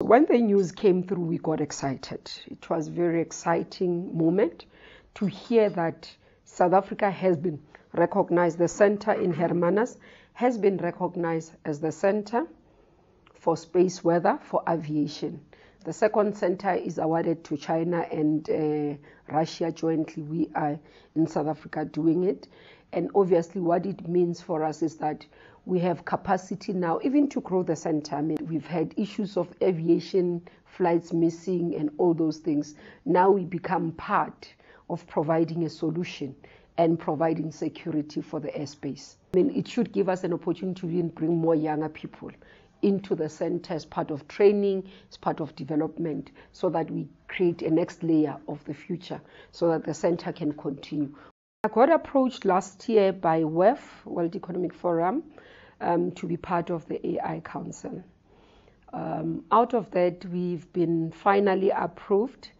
When the news came through, we got excited. It was a very exciting moment to hear that South Africa has been recognized, the center in Hermanus has been recognized as the center for space weather for aviation. The second center is awarded to China and uh, Russia jointly. We are in South Africa doing it. And obviously, what it means for us is that we have capacity now, even to grow the center. I mean, we've had issues of aviation flights missing and all those things. Now we become part of providing a solution and providing security for the airspace. I mean, it should give us an opportunity to bring more younger people into the center as part of training, as part of development, so that we create a next layer of the future so that the center can continue. I got approached last year by WEF, World Economic Forum, um, to be part of the AI Council. Um, out of that, we've been finally approved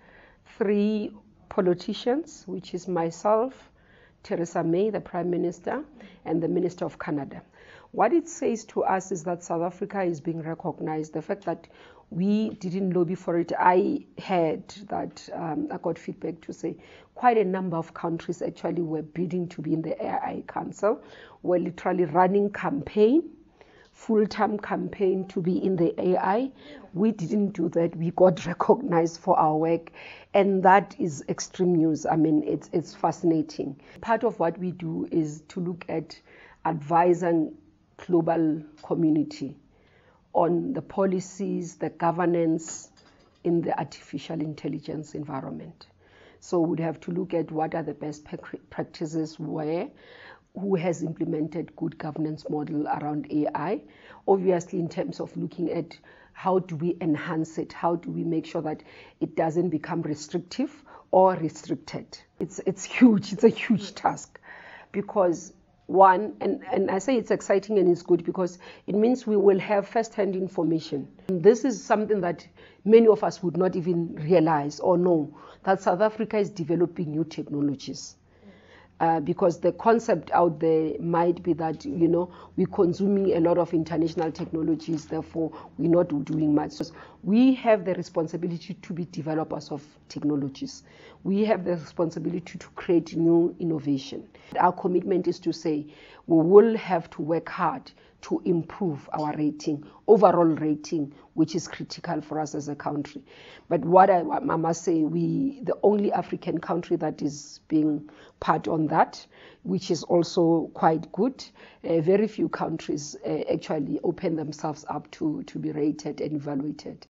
three politicians, which is myself, Theresa May, the Prime Minister, and the Minister of Canada. What it says to us is that South Africa is being recognized. The fact that we didn't lobby for it, I heard that um, I got feedback to say quite a number of countries actually were bidding to be in the AI Council, were literally running campaign full-time campaign to be in the AI. We didn't do that. We got recognized for our work, and that is extreme news. I mean, it's it's fascinating. Part of what we do is to look at advising global community on the policies, the governance in the artificial intelligence environment. So we'd have to look at what are the best practices where, who has implemented good governance model around AI. Obviously, in terms of looking at how do we enhance it, how do we make sure that it doesn't become restrictive or restricted. It's it's huge. It's a huge task because one, and, and I say it's exciting and it's good because it means we will have first hand information. And this is something that many of us would not even realize or know that South Africa is developing new technologies. Uh, because the concept out there might be that you know we're consuming a lot of international technologies, therefore we're not doing much. So we have the responsibility to be developers of technologies. We have the responsibility to create new innovation. Our commitment is to say we will have to work hard to improve our rating, overall rating, which is critical for us as a country. But what I, I must say, we the only African country that is being part on that, which is also quite good. Uh, very few countries uh, actually open themselves up to, to be rated and evaluated.